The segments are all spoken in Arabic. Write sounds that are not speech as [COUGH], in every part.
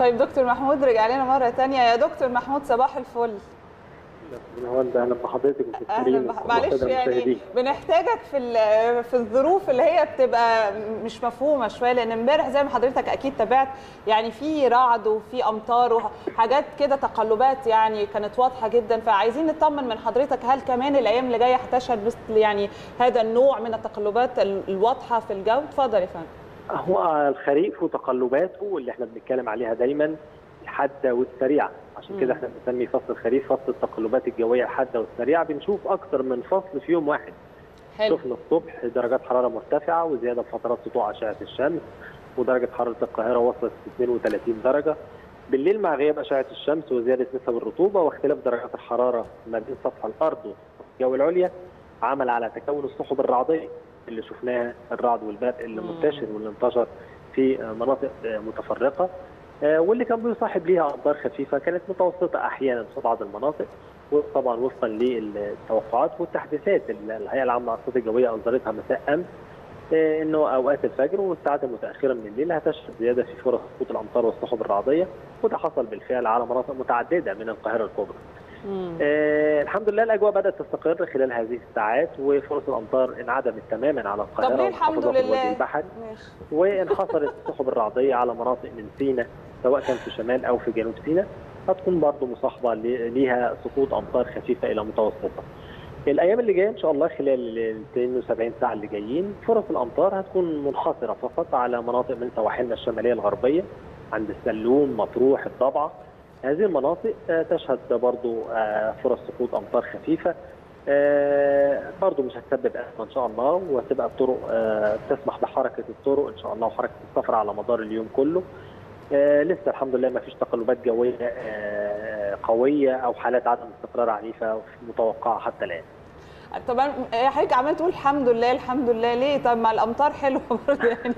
طيب دكتور محمود رجع لنا مرة ثانية يا دكتور محمود صباح الفل. أهلا بحضرتك أهلا معلش يعني بنحتاجك في في الظروف اللي هي بتبقى مش مفهومة شوية لأن امبارح زي ما حضرتك أكيد تابعت يعني في رعد وفي أمطار وحاجات كده تقلبات يعني كانت واضحة جدا. فعايزين نطمن من حضرتك هل كمان الأيام اللي جاية هتشهد مثل يعني هذا النوع من التقلبات الواضحة في الجو؟ اتفضل يا فندم. هو الخريف وتقلباته اللي إحنا بنتكلم عليها دايما الحادة والسريعة. عشان كده إحنا بنسمي فصل الخريف فصل التقلبات الجوية الحادة والسريعة. بنشوف أكثر من فصل في يوم واحد. حلو. شفنا الصبح درجات حرارة مرتفعة وزيادة في فترات سطوع أشعة الشمس ودرجة حرارة القاهرة وصلت 32 درجة. بالليل مع غياب أشعة الشمس وزيادة نسب الرطوبة واختلاف درجات الحرارة ما بين سطح الأرض والجو العليا عمل على تكون السحب الرعديه اللي شفناها الرعد والبرق اللي منتشر واللي انتشر في مناطق متفرقة واللي كان بيصاحب ليها امطار خفيفة كانت متوسطة أحيانا في بعض المناطق وطبعا وفقا للتوقعات والتحديثات الهيئة العامة للأرصاد الجوية اصدرتها مساء امس إنه أوقات الفجر والساعات المتاخره من الليل هتشهد زيادة في فرص سقوط الأمطار والسحب الرعدية وده حصل بالفعل على مناطق متعددة من القاهرة الكبرى. آه الحمد لله الأجواء بدأت تستقر خلال هذه الساعات وفرص الأمطار انعدمت تماما على القاهرة طب الحمد لله؟ البحر. وانحصرت [LAUGHS] السحب الرعدية على مناطق من سيناء سواء كان في شمال أو في جنوب سيناء هتكون برضه مصاحبة ليها سقوط أمطار خفيفة إلى متوسطة. الأيام اللي جاية إن شاء الله خلال ال 72 ساعة اللي جايين فرص الأمطار هتكون منحصرة فقط على مناطق من سواحلنا الشمالية الغربية عند السلوم مطروح الضبعه هذه المناطق تشهد برضو فرص سقوط أمطار خفيفة برضو مش هتسبب أزمة إن شاء الله وهتبقى الطرق تسمح بحركة الطرق إن شاء الله وحركة السفر على مدار اليوم كله. لسه الحمد لله ما فيش تقلبات جوية قوية أو حالات عدم استقرار عنيفة متوقعة حتى الآن. طبعا حضرتك عمال تقول الحمد لله الحمد لله. ليه؟ طب ما الأمطار حلوة [LAUGHS] برضه يعني.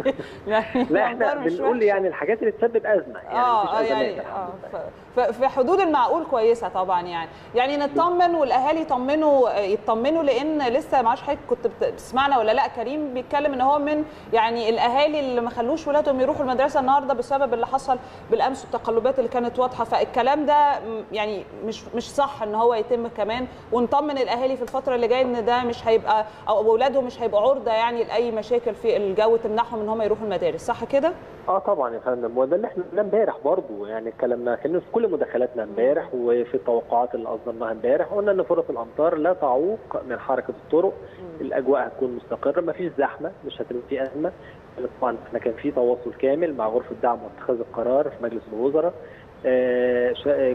يعني لا إحنا بنقول يعني الحاجات اللي تسبب أزمة يعني آه يعني آه في حدود المعقول كويسة طبعا يعني. يعني نطمن والأهالي يطمنوا يطمنوا لأن لسه معرفش حضرتك كنت بتسمعنا ولا لأ. كريم بيتكلم إن هو من يعني الأهالي اللي ما خلوش ولادهم يروحوا المدرسة النهارده بسبب اللي حصل بالأمس والتقلبات اللي كانت واضحة. فالكلام ده يعني مش مش صح إن هو يتم كمان. ونطمن الأهالي في الفترة اللي جاية إن ده مش هيبقى أو اولادهم مش هيبقوا عرضة يعني لأي مشاكل في الجو تمنعهم إن هم يروحوا المدارس صح كده؟ آه طبعا يا فندم وده اللي إحنا قلناه امبارح برضه يعني اتكلمنا كنا في كل مداخلاتنا امبارح وفي التوقعات اللي أصدرناها امبارح قلنا إن فرص الأمطار لا تعوق من حركة الطرق الأجواء هتكون مستقرة ما فيش زحمة مش هتبقى في أزمة. طبعا إحنا كان في تواصل كامل مع غرفة دعم واتخاذ القرار في مجلس الوزراء.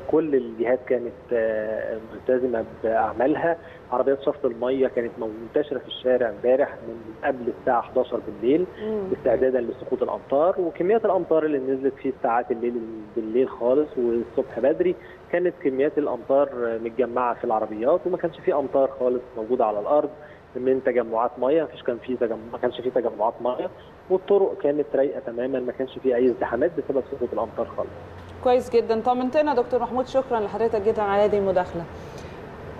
كل الجهات كانت آه ملتزمة بأعمالها. عربيات شفط المية كانت منتشرة في الشارع امبارح من قبل الساعة 11 بالليل استعدادا لسقوط الأمطار. وكميات الأمطار اللي نزلت في ساعات الليل بالليل خالص والصبح بدري كانت كميات الأمطار متجمعة في العربيات وما كانش في أمطار خالص موجودة على الأرض من تجمعات مية. ما فيش كان في تجمع ما كانش في تجمعات مية. والطرق كانت رايقة تماما ما كانش في أي ازدحامات بسبب سقوط الأمطار خالص. كويس جدا. طمنتنا دكتور محمود شكرا لحضرتك جدا على هذه المداخلة.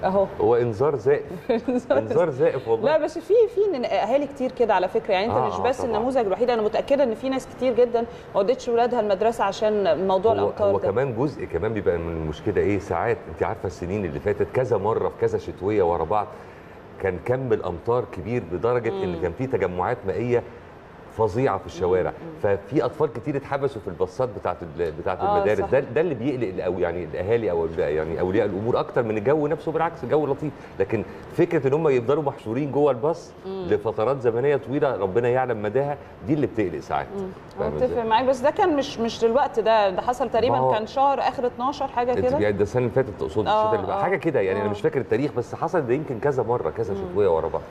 أهو. هو إنذار زائف. [LAUGHS] إنذار زائف. والله. لا بس في في أهالي كتير كده على فكرة. يعني أنت آه مش بس طبعا. النموذج الوحيد. أنا متأكدة إن في ناس كتير جدا ما ودتش ولادها المدرسة عشان موضوع الأمطار هو ده. كمان جزء كمان بيبقى من المشكلة إيه؟ ساعات أنت عارفة السنين اللي فاتت كذا مرة في كذا شتوية ورا بعض كان كم الأمطار كبير لدرجة مم. إن كان في تجمعات مائية فظيعة في الشوارع ففي أطفال كتير اتحبسوا في الباصات بتاعه بتاعه آه، المدارس صح. ده ده اللي بيقلق أو يعني الأهالي أو يعني أولياء الأمور أكتر من الجو نفسه بالعكس الجو لطيف لكن فكرة إن هم يفضلوا محشورين جوه الباص. لفترات زمنية طويلة ربنا يعلم مداها دي اللي بتقلق ساعات إزاي؟ معاك بس ده كان مش مش دلوقتي ده ده حصل تقريبا كان شهر آخر 12 حاجة كده يعني ده السنة اللي فاتت تقصد آه، الشتاء اللي بقى آه. حاجة كده يعني آه. أنا مش فاكر التاريخ بس حصل ده يمكن كذا مرة كذا. شتويه ورا بعض